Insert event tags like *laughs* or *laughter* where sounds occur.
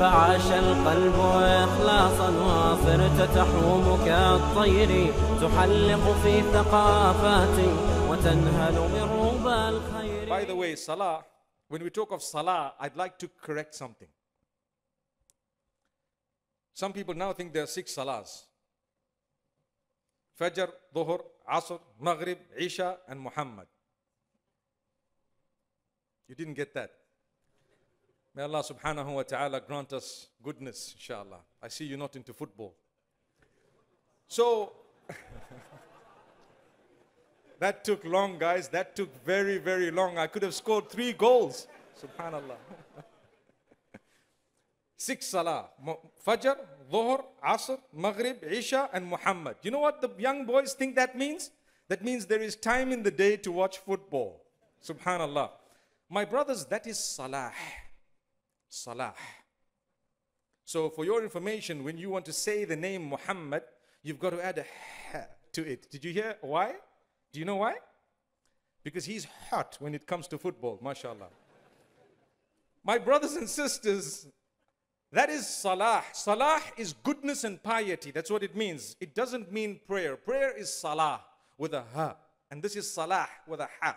فعاش القلب إخلاصا وصرت تحوم كالطير تحلق في ثقافات وتنهل من ربى الخير By the way, salah, when we talk of salah, I'd like to correct something. Some people now think there are six salahs. Fajr, Dhuhr, Asr, Maghrib, Isha, and Muhammad. You didn't get that. May Allah subhanahu wa ta'ala grant us goodness, inshallah. I see you're not into football. So, *laughs* that took long, guys. That took very, very long. I could have scored three goals. Subhanallah. *laughs* Six salah. Fajr, Dhuhr, Asr, Maghrib, Isha, and Muhammad. You know what the young boys think that means? That means there is time in the day to watch football. Subhanallah. My brothers, that is salah. Salah. So, for your information, when you want to say the name Muhammad, you've got to add a ha to it. Did you hear why? Do you know why? Because he's hot when it comes to football, mashallah. My brothers and sisters, that is salah. Salah is goodness and piety. That's what it means. It doesn't mean prayer. Prayer is salah with a ha. And this is salah with a ha.